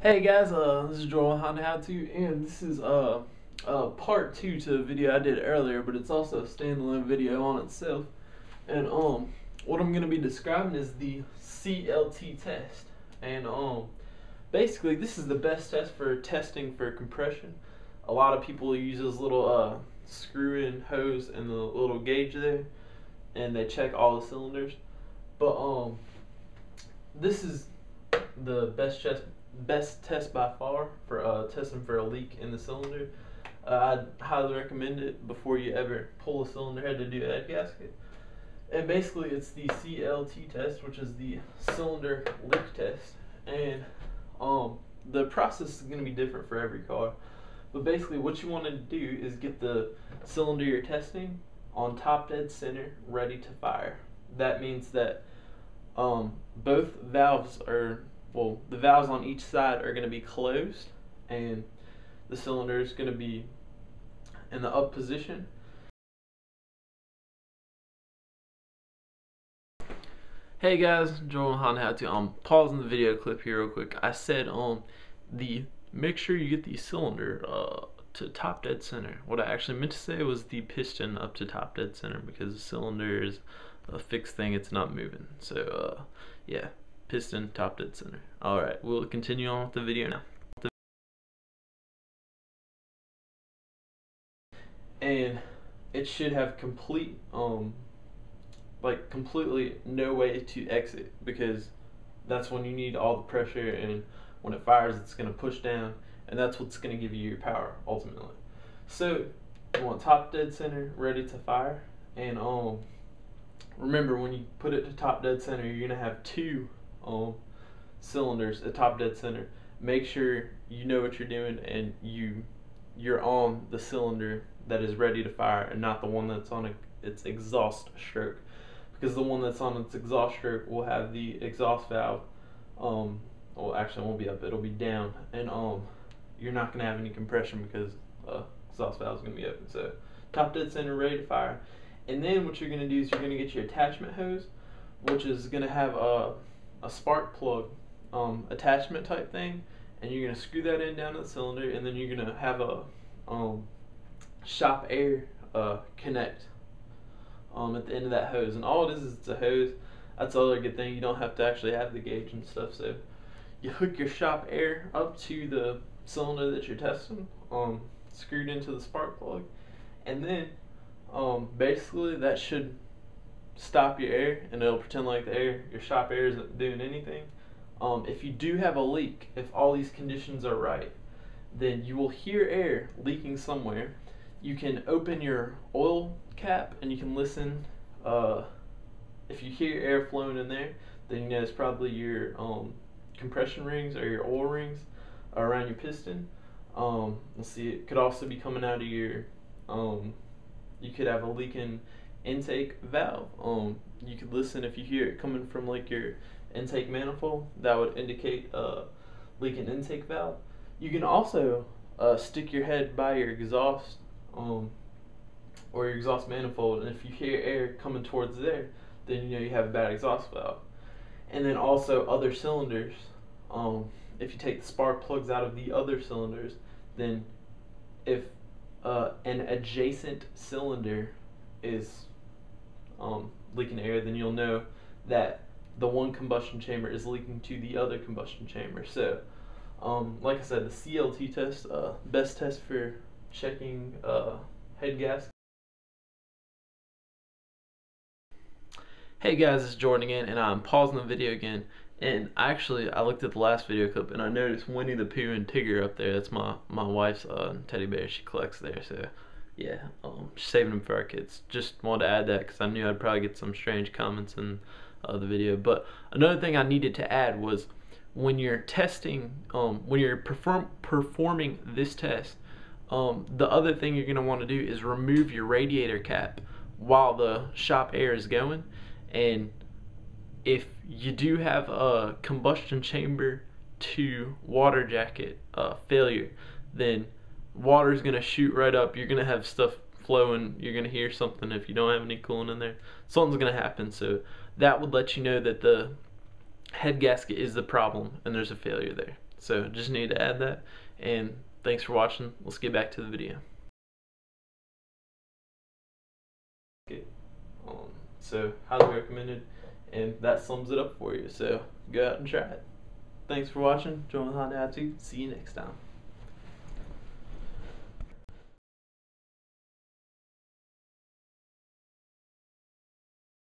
Hey guys, uh, this is Joel on How To, and this is uh, uh, part two to a video I did earlier, but it's also a standalone video on itself. And um, what I'm gonna be describing is the CLT test, and um, basically this is the best test for testing for compression. A lot of people use this little uh, screw-in hose and the little gauge there, and they check all the cylinders. But um, this is the best test best test by far for uh, testing for a leak in the cylinder. Uh, I'd highly recommend it before you ever pull a cylinder head to do a head gasket. And basically, it's the CLT test, which is the cylinder leak test. And um, the process is going to be different for every car. But basically, what you want to do is get the cylinder you're testing on top dead center, ready to fire. That means that um, both valves are well, the valves on each side are going to be closed and the cylinder is going to be in the up position. Hey guys, Joel on how to um pausing the video clip here real quick. I said um the make sure you get the cylinder uh to top dead center. What I actually meant to say was the piston up to top dead center because the cylinder is a fixed thing, it's not moving. So uh yeah, piston top dead center. Alright, we'll continue on with the video now. And it should have complete, um, like completely no way to exit because that's when you need all the pressure and when it fires it's going to push down and that's what's going to give you your power ultimately. So you want top dead center ready to fire and um remember when you put it to top dead center you're going to have two cylinders at top dead center. Make sure you know what you're doing and you you're on the cylinder that is ready to fire and not the one that's on a, its exhaust stroke. Because the one that's on its exhaust stroke will have the exhaust valve um well actually it won't be up it'll be down. And um you're not going to have any compression because uh exhaust valve is going to be open. So top dead center ready to fire. And then what you're going to do is you're going to get your attachment hose which is going to have a a spark plug um, attachment type thing, and you're gonna screw that in down to the cylinder, and then you're gonna have a um, shop air uh, connect um, at the end of that hose. And all it is is it's a hose. That's another good thing. You don't have to actually have the gauge and stuff. So you hook your shop air up to the cylinder that you're testing, um, screwed into the spark plug, and then um, basically that should stop your air and it'll pretend like the air, your shop air isn't doing anything. Um, if you do have a leak, if all these conditions are right, then you will hear air leaking somewhere. You can open your oil cap and you can listen. Uh, if you hear air flowing in there, then you know it's probably your um, compression rings or your oil rings around your piston. Um, let's see, it could also be coming out of your. Um, you could have a leaking intake valve. Um, you could listen if you hear it coming from like your intake manifold. That would indicate a leak in intake valve. You can also uh, stick your head by your exhaust um, or your exhaust manifold, and if you hear air coming towards there, then you know you have a bad exhaust valve. And then also other cylinders. Um, if you take the spark plugs out of the other cylinders, then if uh, an adjacent cylinder is um, leaking air, then you'll know that the one combustion chamber is leaking to the other combustion chamber. So, um, like I said, the CLT test, uh, best test for checking uh, head gas. Hey guys, it's Jordan again, and I'm pausing the video again. And actually, I looked at the last video clip, and I noticed Winnie the Pooh and Tigger up there. That's my my wife's uh, teddy bear. She collects there, so yeah, um, saving them for our kids. Just wanted to add that because I knew I'd probably get some strange comments in uh, the video. But another thing I needed to add was when you're testing, um, when you're perform performing this test, um, the other thing you're going to want to do is remove your radiator cap while the shop air is going. And if you do have a combustion chamber to water jacket uh, failure, then water's gonna shoot right up. You're gonna have stuff flowing. You're gonna hear something if you don't have any coolant in there. Something's gonna happen. So that would let you know that the head gasket is the problem and there's a failure there. So just need to add that. And thanks for watching. Let's get back to the video. Okay. Um, so highly recommended, and that sums it up for you. So go out and try it. Thanks for watching. Jordan with Honda How To. See you next time.